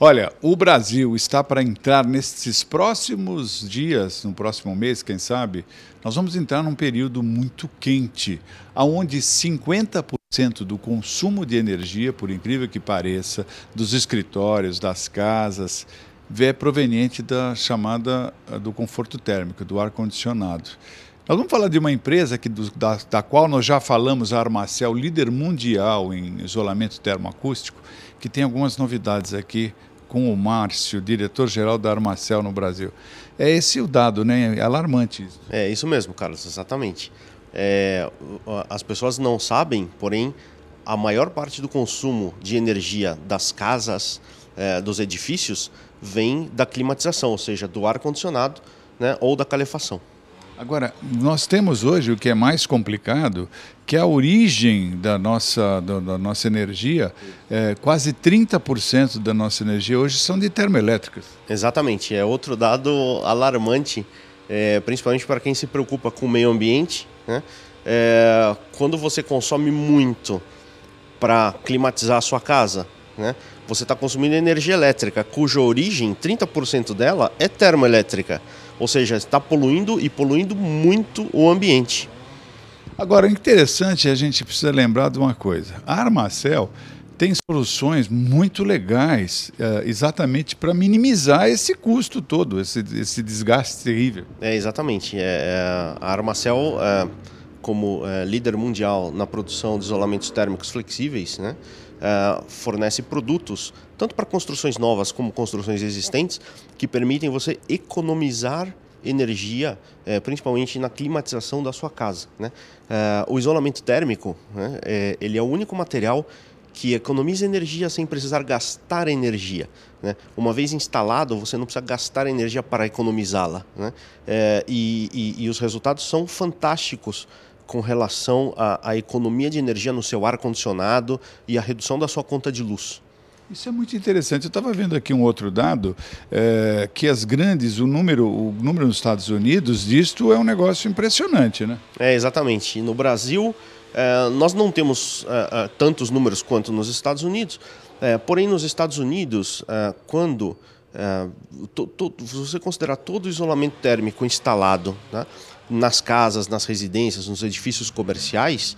Olha, o Brasil está para entrar nesses próximos dias, no próximo mês, quem sabe, nós vamos entrar num período muito quente, aonde 50% do consumo de energia, por incrível que pareça, dos escritórios, das casas, é proveniente da chamada do conforto térmico, do ar condicionado. Nós vamos falar de uma empresa que, da, da qual nós já falamos, a Armacel, líder mundial em isolamento termoacústico, que tem algumas novidades aqui com o Márcio, diretor-geral da Armacel no Brasil. É esse o dado, né? É alarmante isso. É isso mesmo, Carlos, exatamente. É, as pessoas não sabem, porém, a maior parte do consumo de energia das casas, é, dos edifícios, vem da climatização, ou seja, do ar-condicionado né, ou da calefação. Agora, nós temos hoje o que é mais complicado, que é a origem da nossa, da, da nossa energia. É, quase 30% da nossa energia hoje são de termoelétricas. Exatamente, é outro dado alarmante, é, principalmente para quem se preocupa com o meio ambiente. Né? É, quando você consome muito para climatizar a sua casa, né? você está consumindo energia elétrica, cuja origem, 30% dela, é termoelétrica. Ou seja, está poluindo e poluindo muito o ambiente. Agora, interessante, a gente precisa lembrar de uma coisa. A Armacel tem soluções muito legais é, exatamente para minimizar esse custo todo, esse, esse desgaste terrível. É, exatamente. É, é, a Armacel, é, como é, líder mundial na produção de isolamentos térmicos flexíveis, né, é, fornece produtos, tanto para construções novas como construções existentes, que permitem você economizar energia, é, principalmente na climatização da sua casa. Né? O isolamento térmico, né, ele é o único material que economiza energia sem precisar gastar energia. Né? Uma vez instalado, você não precisa gastar energia para economizá-la. Né? É, e, e, e os resultados são fantásticos com relação à, à economia de energia no seu ar-condicionado e a redução da sua conta de luz. Isso é muito interessante. Eu estava vendo aqui um outro dado, é, que as grandes, o número, o número nos Estados Unidos disto é um negócio impressionante, né? É, exatamente. No Brasil, é, nós não temos é, é tantos números quanto nos Estados Unidos, é, porém nos Estados Unidos, é, to, to, você considerar todo o isolamento térmico instalado, né, nas casas, nas residências, nos edifícios comerciais,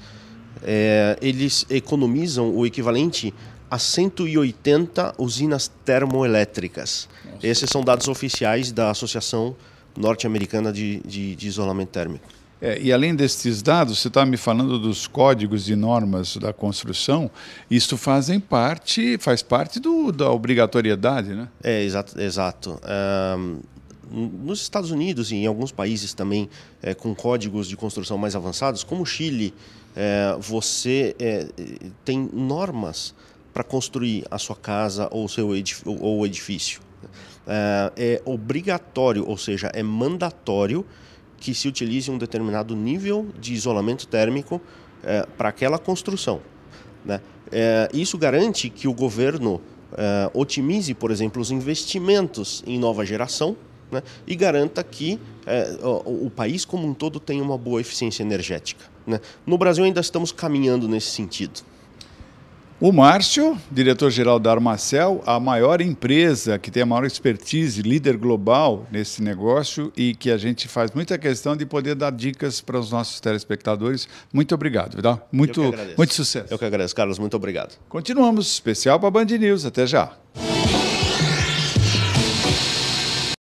é, eles economizam o equivalente a 180 usinas termoelétricas. Nossa. Esses são dados oficiais da Associação Norte-Americana de, de, de, Isolamento Térmico. É, e além desses dados, você está me falando dos códigos e normas da construção, isso fazem parte, faz parte do, da obrigatoriedade, né? É, exato. exato. Nos Estados Unidos e em alguns países também é, com códigos de construção mais avançados, como o Chile, é, você é, tem normas para construir a sua casa ou seu edifício, ou edifício. É, é obrigatório, ou seja, é mandatório que se utilize um determinado nível de isolamento térmico é, para aquela construção. Né? É, isso garante que o governo otimize, por exemplo, os investimentos em nova geração né, e garanta que é, o, o, país como um todo tenha uma boa eficiência energética. Né? No Brasil ainda estamos caminhando nesse sentido. O Márcio, diretor-geral da Armacel, a maior empresa que tem a maior expertise, líder global nesse negócio e que a gente faz muita questão de poder dar dicas para os nossos telespectadores. Muito obrigado, tá? Muito, muito sucesso. Eu que agradeço, Carlos. Muito obrigado. Continuamos. Especial para a Band News. Até já.